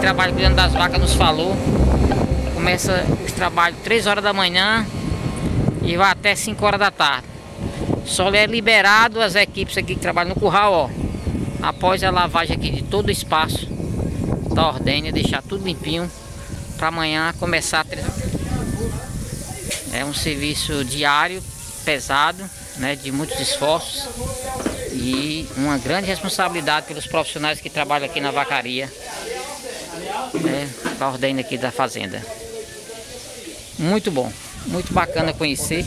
trabalha cuidando das vacas nos falou. Começa os trabalhos 3 horas da manhã e vai até 5 horas da tarde. Só é liberado as equipes aqui que trabalham no curral, ó. Após a lavagem aqui de todo o espaço da ordem, deixar tudo limpinho para amanhã começar a É um serviço diário, pesado, né, de muitos esforços e uma grande responsabilidade pelos profissionais que trabalham aqui na vacaria, né, da ordem aqui da fazenda. Muito bom, muito bacana conhecer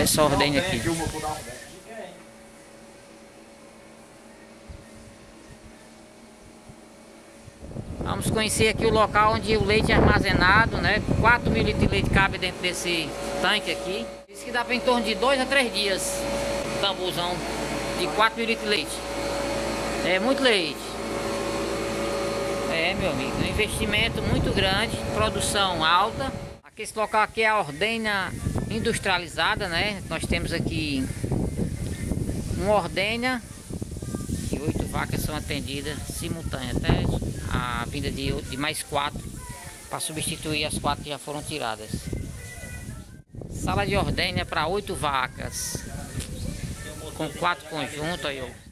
essa ordem aqui. Vamos conhecer aqui o local onde o leite é armazenado, né? 4 mil litros de leite cabe dentro desse tanque aqui. Diz que dá para em torno de 2 a 3 dias tambuzão de 4 mil litros de leite. É muito leite. É, meu amigo, um investimento muito grande, produção alta. Aqui esse local aqui é a ordenha industrializada, né? Nós temos aqui uma ordenha e oito vacas são atendidas simultâneas até a vinda de, de mais quatro para substituir as quatro que já foram tiradas. Sala de ordenha para oito vacas com quatro conjuntos aí, ó.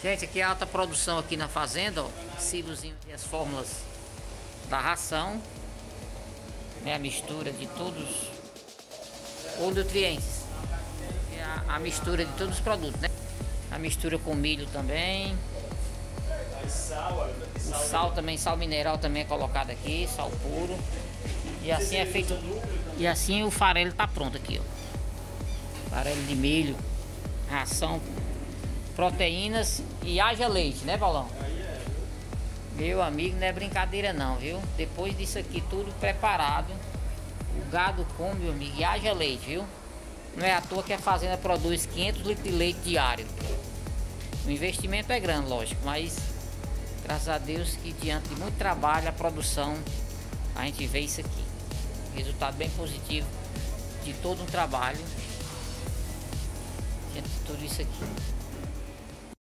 Gente, aqui é alta produção aqui na fazenda, ó. Silozinho e as fórmulas da ração. Né, a mistura de todos os nutrientes. É a, a, mistura de todos os produtos, né? A mistura com milho também. O sal também, sal mineral também é colocado aqui, sal puro. E assim é feito. E assim o farelo tá pronto aqui, ó. Farelo de milho, ração proteínas e haja leite, né, Paulão? Meu amigo, não é brincadeira não, viu? Depois disso aqui tudo preparado, o gado come, meu amigo, e haja leite, viu? Não é à toa que a fazenda produz 500 litros de leite diário. O investimento é grande, lógico, mas graças a Deus que diante de muito trabalho, a produção, a gente vê isso aqui. Resultado bem positivo de todo um trabalho diante de tudo isso aqui.